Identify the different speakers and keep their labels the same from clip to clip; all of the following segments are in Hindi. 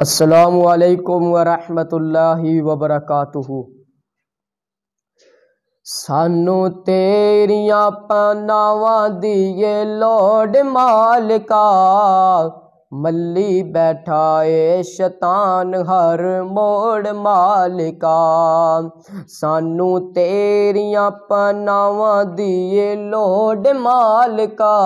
Speaker 1: असलकम वरहमतुल्लाहि वबरकातुहू सानू तेरिया पनावा दिए लोड मालिका। मल्ली बैठा ए शतान हर मोड़ मालिका। सानू तेरिया पनावा दिए लोड मालिका।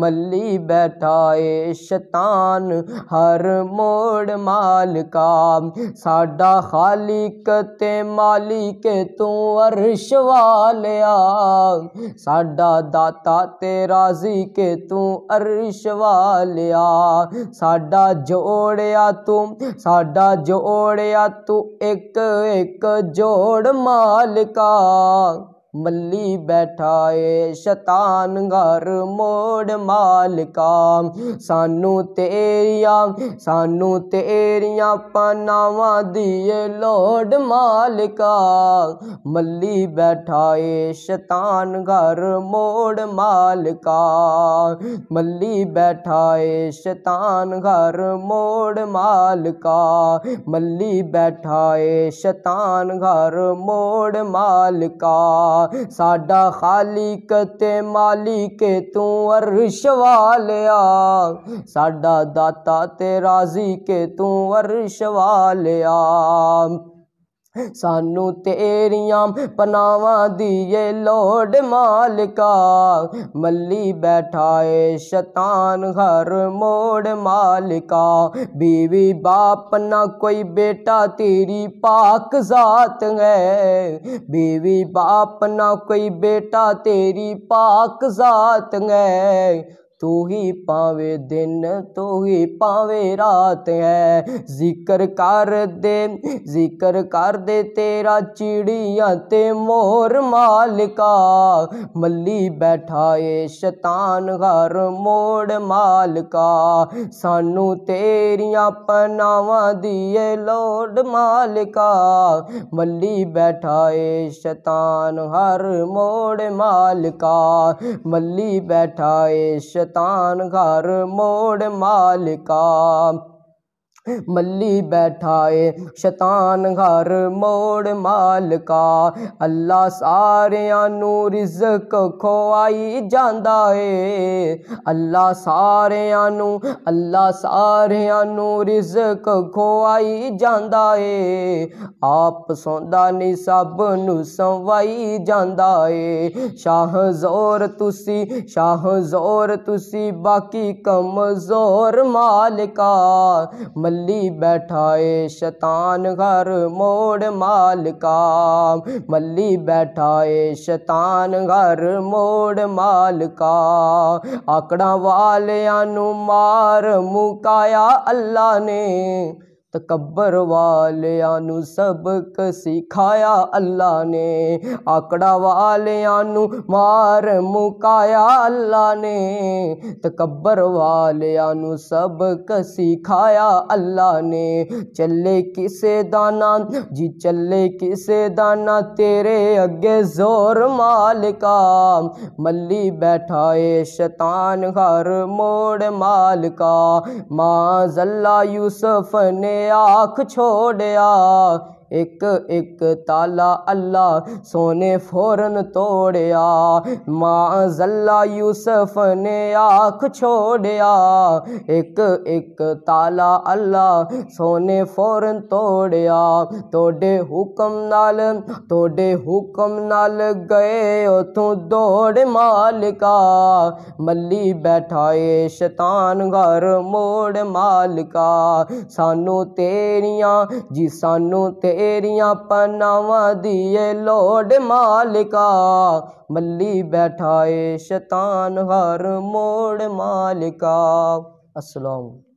Speaker 1: मल्ली बैठा ए शतान हर मोड़ मालिका। साडा खालिक ते मालिक तू अर्श वालिया साडा दाता ते राज़ी के तू अर्श वालिया साडा जोड़िया तू साडा जोड़िया तू एक एक जोड़ मालिका मल्ली बैठा ए शतान घर मोड़ मालिका सानू तेरिया सानू तेरिया पनावा दिए लोड मालिका मल्ली बैठा ए शतान घर मोड़ मालिका मल्ली बैठा ए शतान घर मोड़ मालिका मल्ली बैठा ए साडा खालिक ते मालिक, तू अर्श वालिया। साडा दाता ते राज़ी के, तू अर्श वालिया। सानू तेरिया पनावा दिए लोड मालिका। मल्ली बैठाए, शतान घर मोड़ मालिका। बीवी बाप ना कोई बेटा, तेरी पाक जात है। बीवी बाप ना कोई बेटा, तेरी पाक जात है। तू ही पावे दिन, तू ही पावे रात है। ज़िक्र कर दे, ज़िक्र कर दे तेरा चिड़िया ते मोर मालिका। मल्ली बैठाए शतान घर मोड़ मालिका। सानू तेरिया पनावा दिए लोड मालिका। मल्ली बैठाए शतान हर मोड़ मालिका। मल्ली बैठाए शतान शैतान घर मोड़ मालिका। मल्ली बैठाए, शतान घर मोड़ मालका। अल्लाह सारिया रिजक खोआई जांदा है अल्लाह सारिया अल्लाह सारिया रिजक खोआई जांदा है आप सौंदा नहीं सब नु संवाई जांदा है शाह ज़ोर तुसी, शाह ज़ोर तुसी, बाकी कमज़ोर मालिका। मल्ली बैठाए, शैतान घर मोड़ माल का मल्ली बैठाए, शैतान घर मोड़ माल का आकड़ा वालिया मार मुकाया अल्लाह ने। तकबर वालियानु सबक सिखाया अल्लाह ने। आकड़ा वालियानु मार मुकाया अल्लाह ने। तकबर वालियानु सबक सिखाया अल्लाह ने। चले किसे दाना, जी चले किसे दाना, तेरे अगे ज़ोर मालिका। मल्ली बैठाए शतान घर मोड़ मालिका। माँ जल्ला यूसुफ ने आख छोड़या एक एक ताला अल्लाह सोने फ़ौरन तोड़या। माँ जल्ला यूसुफ ने आख छोड़या। एक एक ताला अल्लाह सोने फ़ौरन तोड़या। तोड़े हुक्म नाल, तोड़े हुक्म नाल गए उतों दौड़ मालिका। मल्ली बैठाए शतान घर मोड़ मालिका। सानू तेरिया, जी सानू ते तेरिया पनावा दिए लोड मालिका। मल्ली बैठाए शतान हर मोड़ मालिका। अस्सलाम।